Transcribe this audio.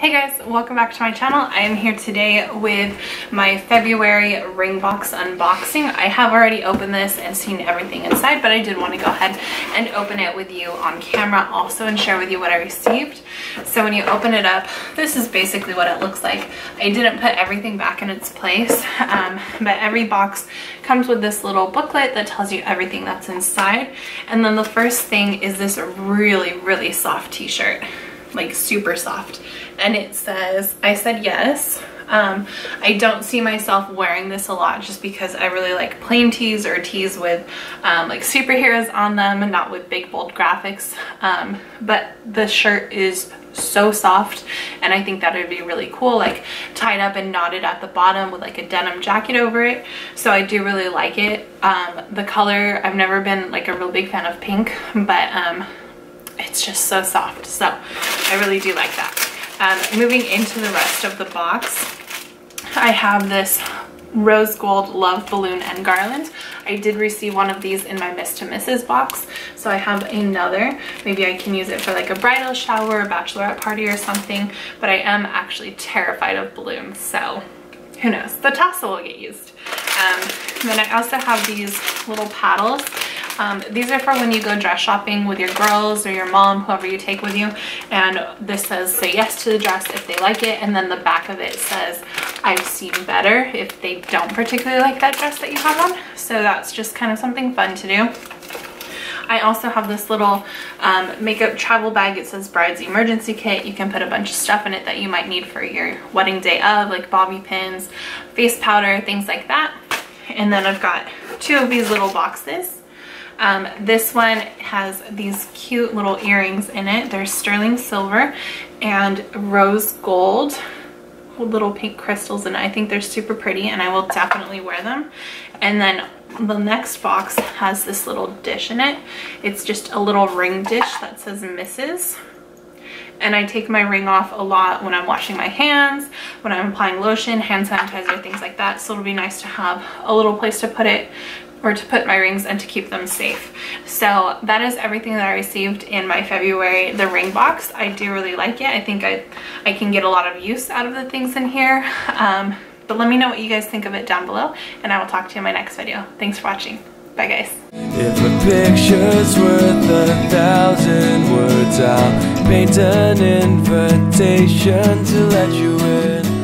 Hey guys, welcome back to my channel. I am here today with my February ring box unboxing. I have already opened this and seen everything inside, but I did want to go ahead and open it with you on camera also and share with you what I received. So when you open it up, this is basically what it looks like. I didn't put everything back in its place, um, but every box comes with this little booklet that tells you everything that's inside. And then the first thing is this really, really soft t-shirt like super soft. And it says I said yes. Um, I don't see myself wearing this a lot just because I really like plain tees or tees with um, like superheroes on them and not with big bold graphics. Um, but the shirt is so soft and I think that would be really cool like tied up and knotted at the bottom with like a denim jacket over it. So I do really like it. Um, the color I've never been like a real big fan of pink but um, it's just so soft. So I really do like that. Um, moving into the rest of the box, I have this rose gold love balloon and garland. I did receive one of these in my Miss to Mrs box. So I have another. Maybe I can use it for like a bridal shower, a bachelorette party or something. But I am actually terrified of balloons. So who knows? The tassel will get used. Um, then I also have these little paddles. Um, these are for when you go dress shopping with your girls or your mom, whoever you take with you. And this says say yes to the dress if they like it. And then the back of it says I've seen better if they don't particularly like that dress that you have on. So that's just kind of something fun to do. I also have this little um, makeup travel bag. It says Bride's Emergency Kit. You can put a bunch of stuff in it that you might need for your wedding day of, like bobby pins, face powder, things like that. And then I've got two of these little boxes. Um, this one has these cute little earrings in it. They're sterling silver and rose gold little pink crystals and I think they're super pretty and I will definitely wear them. And then the next box has this little dish in it. It's just a little ring dish that says Mrs and I take my ring off a lot when I'm washing my hands, when I'm applying lotion, hand sanitizer, things like that. So it'll be nice to have a little place to put it or to put my rings and to keep them safe. So that is everything that I received in my February, the ring box. I do really like it. I think I, I can get a lot of use out of the things in here. Um, but let me know what you guys think of it down below and I will talk to you in my next video. Thanks for watching. Bye guys. If a picture's worth a thousand words, I'll paint an invitation to let you in.